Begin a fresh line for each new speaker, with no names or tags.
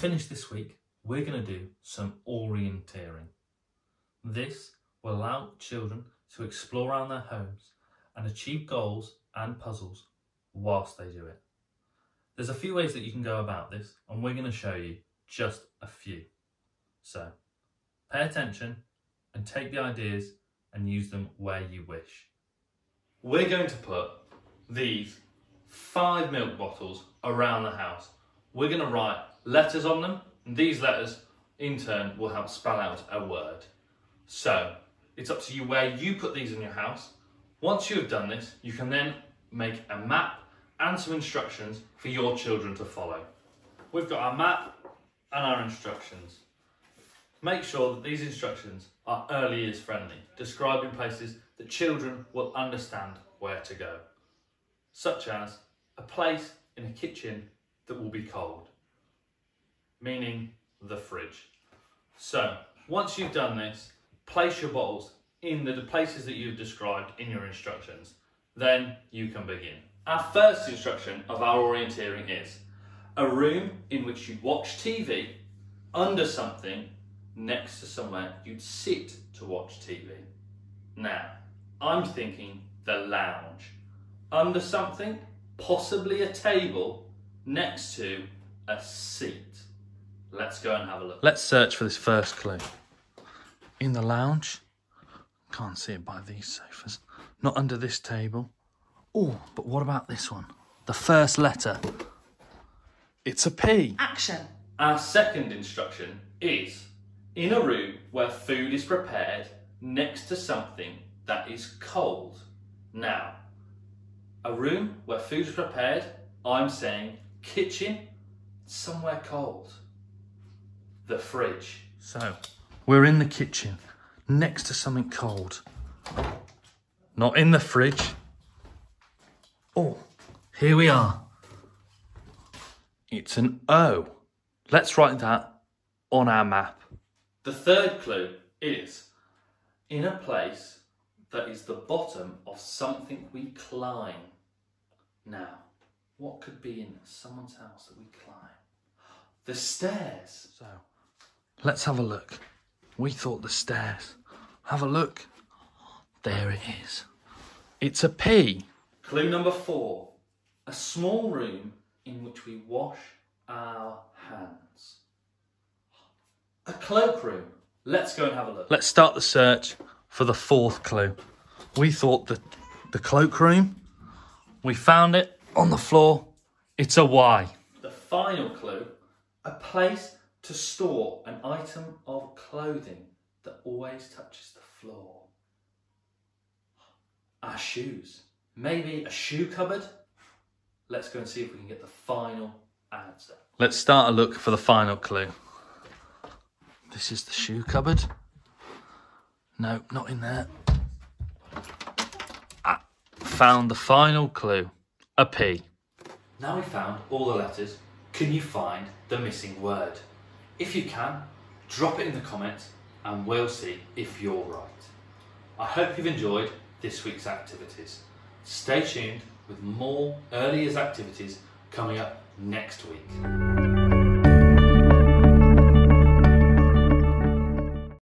finish this week, we're going to do some orienteering. This will allow children to explore around their homes and achieve goals and puzzles whilst they do it. There's a few ways that you can go about this, and we're going to show you just a few. So, pay attention and take the ideas and use them where you wish. We're going to put these five milk bottles around the house. We're going to write letters on them, and these letters in turn will help spell out a word. So, it's up to you where you put these in your house. Once you have done this, you can then make a map and some instructions for your children to follow. We've got our map and our instructions. Make sure that these instructions are early years friendly, describing places that children will understand where to go, such as a place in a kitchen that will be cold, meaning the fridge. So, once you've done this, place your bottles in the places that you've described in your instructions. Then you can begin. Our first instruction of our orienteering is a room in which you watch TV under something next to somewhere you'd sit to watch TV. Now, I'm thinking the lounge. Under something, possibly a table, next to a seat. Let's go and have a look. Let's search for this first clue. In the lounge. Can't see it by these sofas. Not under this table. Oh, but what about this one? The first letter. It's a P.
Action.
Our second instruction is in a room where food is prepared next to something that is cold. Now, a room where food is prepared, I'm saying kitchen, somewhere cold. The fridge. So, we're in the kitchen next to something cold. Not in the fridge. Oh, here we are. It's an O. Let's write that on our map. The third clue is in a place that is the bottom of something we climb. Now, what could be in someone's house that we climb? The stairs. So, let's have a look. We thought the stairs. Have a look. There it is. It's a P. Clue number four. A small room in which we wash our hands. A cloakroom. Let's go and have a look. Let's start the search for the fourth clue. We thought the, the cloakroom. We found it on the floor. It's a Y. The final clue. A place to store an item of clothing that always touches the floor. Our shoes. Maybe a shoe cupboard? Let's go and see if we can get the final answer. Let's start a look for the final clue. This is the shoe cupboard. No, not in there. Ah, found the final clue. A P. Now we've found all the letters, can you find the missing word? If you can, drop it in the comments and we'll see if you're right. I hope you've enjoyed this week's activities. Stay tuned with more early years activities coming up next week.